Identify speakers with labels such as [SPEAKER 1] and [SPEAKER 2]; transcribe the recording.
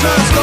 [SPEAKER 1] Jesus